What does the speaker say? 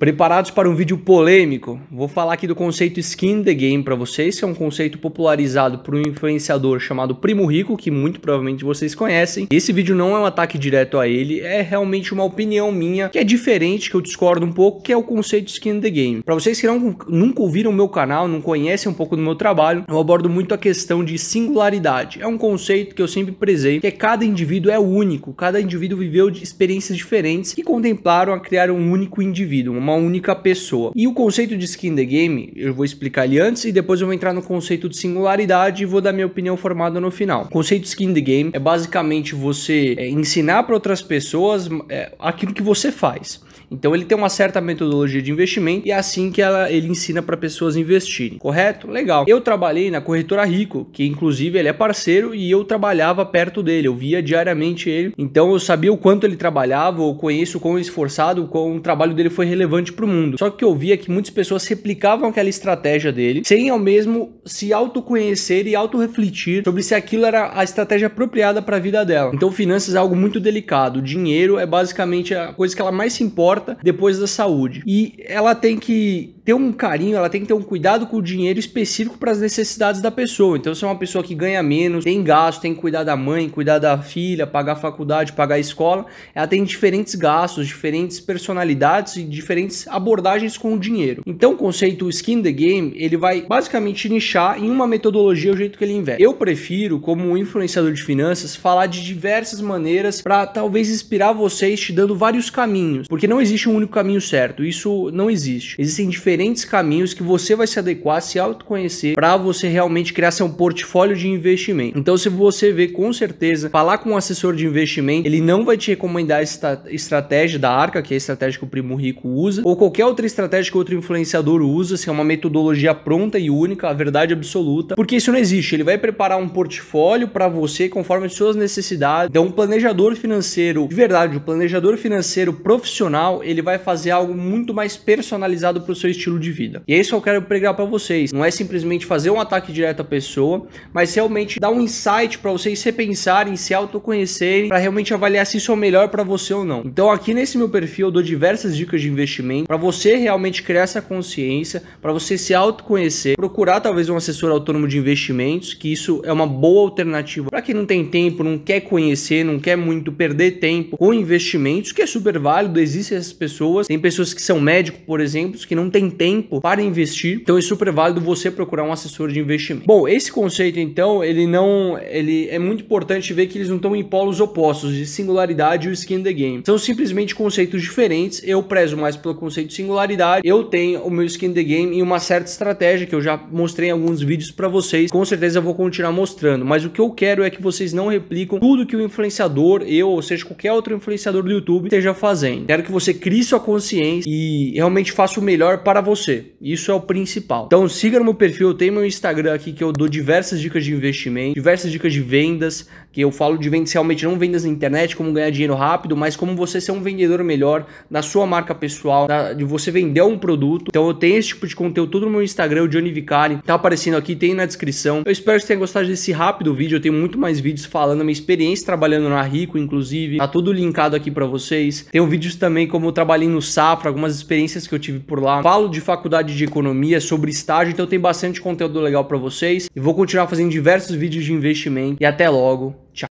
Preparados para um vídeo polêmico? Vou falar aqui do conceito Skin the Game para vocês, que é um conceito popularizado por um influenciador chamado Primo Rico, que muito provavelmente vocês conhecem. Esse vídeo não é um ataque direto a ele, é realmente uma opinião minha, que é diferente, que eu discordo um pouco, que é o conceito Skin the Game. Para vocês que não, nunca ouviram o meu canal, não conhecem um pouco do meu trabalho, eu abordo muito a questão de singularidade. É um conceito que eu sempre prezei, que é cada indivíduo é único, cada indivíduo viveu experiências diferentes que contemplaram a criar um único indivíduo, uma uma única pessoa. E o conceito de skin the game, eu vou explicar ali antes e depois eu vou entrar no conceito de singularidade e vou dar minha opinião formada no final. O conceito de skin the game é basicamente você é, ensinar para outras pessoas é, aquilo que você faz. Então ele tem uma certa metodologia de investimento e é assim que ela, ele ensina para pessoas investirem, correto? Legal. Eu trabalhei na corretora Rico, que inclusive ele é parceiro e eu trabalhava perto dele, eu via diariamente ele. Então eu sabia o quanto ele trabalhava, eu conheço o quão esforçado, o quão o trabalho dele foi relevante para o mundo. Só que eu via que muitas pessoas replicavam aquela estratégia dele sem ao mesmo se autoconhecer e autorrefletir sobre se aquilo era a estratégia apropriada para a vida dela. Então finanças é algo muito delicado. O dinheiro é basicamente a coisa que ela mais se importa depois da saúde. E ela tem que ter um carinho, ela tem que ter um cuidado com o dinheiro específico para as necessidades da pessoa. Então, se é uma pessoa que ganha menos, tem gasto, tem que cuidar da mãe, cuidar da filha, pagar a faculdade, pagar a escola, ela tem diferentes gastos, diferentes personalidades e diferentes abordagens com o dinheiro. Então, o conceito skin the game, ele vai basicamente nichar em uma metodologia o jeito que ele investe. Eu prefiro, como influenciador de finanças, falar de diversas maneiras para talvez inspirar vocês te dando vários caminhos, porque não existe um único caminho certo. Isso não existe. Existem diferentes diferentes caminhos que você vai se adequar, se autoconhecer para você realmente criar seu portfólio de investimento. Então, se você vê com certeza, falar com um assessor de investimento, ele não vai te recomendar esta estratégia da Arca, que é a estratégia que o Primo Rico usa, ou qualquer outra estratégia que outro influenciador usa, se é uma metodologia pronta e única, a verdade absoluta, porque isso não existe. Ele vai preparar um portfólio para você conforme as suas necessidades. Então, um planejador financeiro, de verdade, o um planejador financeiro profissional, ele vai fazer algo muito mais personalizado para o seu estilo estilo de vida. E é isso que eu quero pregar para vocês. Não é simplesmente fazer um ataque direto à pessoa, mas realmente dar um insight para vocês repensarem, se autoconhecerem, para realmente avaliar se isso é o melhor para você ou não. Então aqui nesse meu perfil eu dou diversas dicas de investimento para você realmente criar essa consciência, para você se autoconhecer, procurar talvez um assessor autônomo de investimentos, que isso é uma boa alternativa para quem não tem tempo, não quer conhecer, não quer muito perder tempo com investimentos, que é super válido, existem essas pessoas, tem pessoas que são médicos, por exemplo, que não tem tempo para investir, então é super válido você procurar um assessor de investimento. Bom, esse conceito então, ele não, ele é muito importante ver que eles não estão em polos opostos de singularidade e skin the game. São simplesmente conceitos diferentes. Eu prezo mais pelo conceito de singularidade. Eu tenho o meu skin the game e uma certa estratégia que eu já mostrei em alguns vídeos para vocês. Com certeza eu vou continuar mostrando, mas o que eu quero é que vocês não replicam tudo que o influenciador, eu, ou seja, qualquer outro influenciador do YouTube esteja fazendo. Quero que você crie sua consciência e realmente faça o melhor para você você. Isso é o principal. Então siga no meu perfil, eu tenho meu Instagram aqui que eu dou diversas dicas de investimento, diversas dicas de vendas, que eu falo de vendas realmente não vendas na internet, como ganhar dinheiro rápido, mas como você ser um vendedor melhor da sua marca pessoal, de você vender um produto. Então eu tenho esse tipo de conteúdo todo no meu Instagram, o Johnny Vicari, tá aparecendo aqui, tem na descrição. Eu espero que você tenha gostado desse rápido vídeo, eu tenho muito mais vídeos falando minha experiência trabalhando na Rico, inclusive, tá tudo linkado aqui para vocês. Tem vídeos também como eu trabalhei no Safra, algumas experiências que eu tive por lá. Falo de faculdade de economia, sobre estágio, então tem bastante conteúdo legal para vocês. E vou continuar fazendo diversos vídeos de investimento e até logo. Ciao.